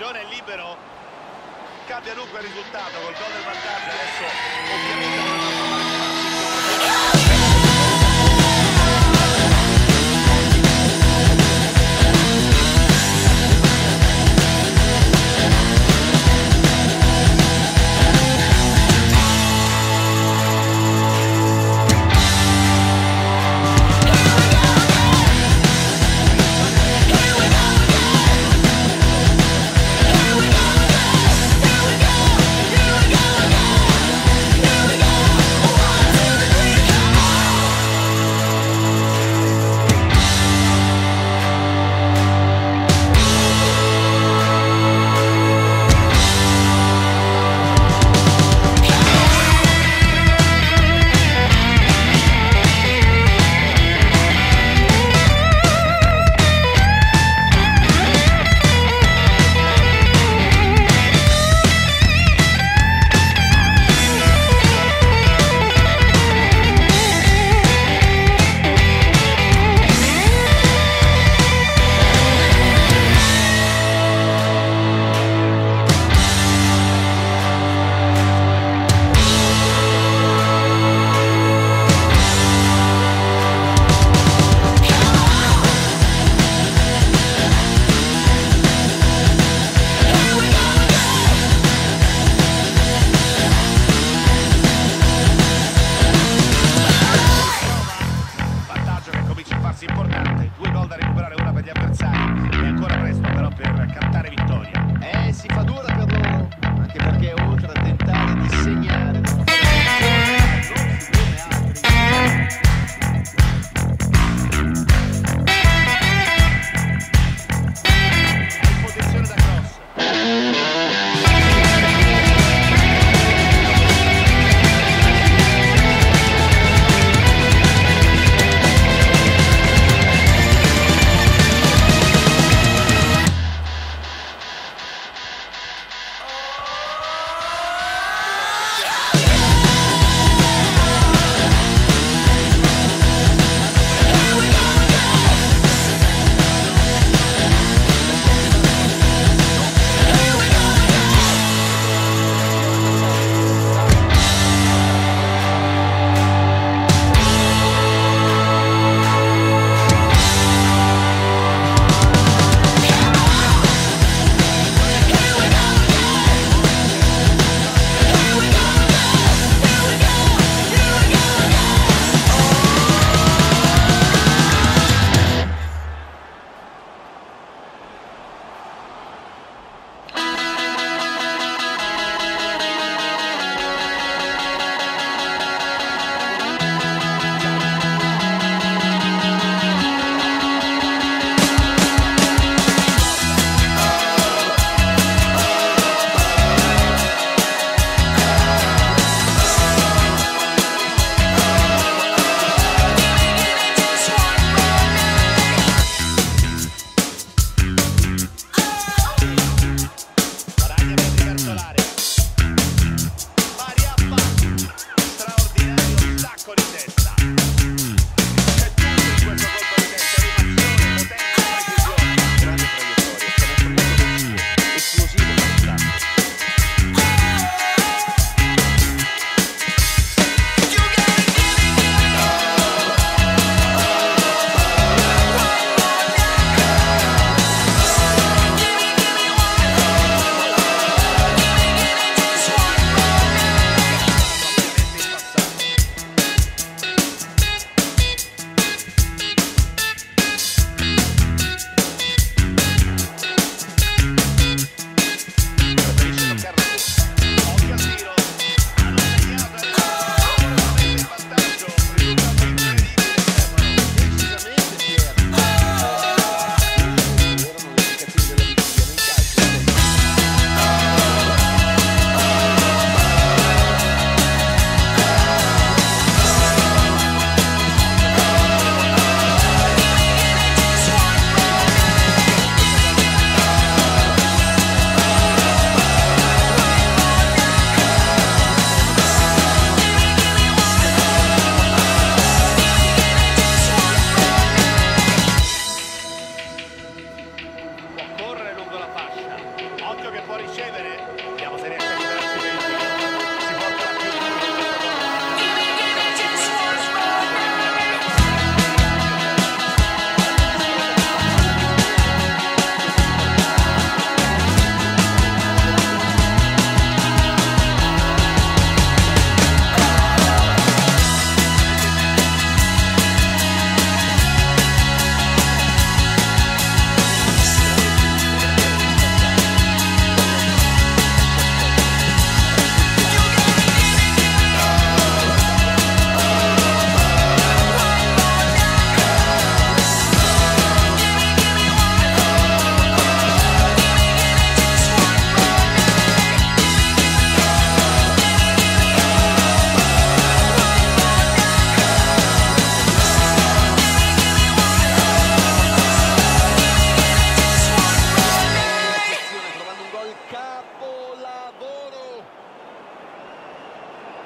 attenzione libero. Cambia dunque il risultato col gol del vantaggio. Adesso ovviamente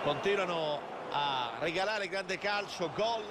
continuano a regalare grande calcio, gol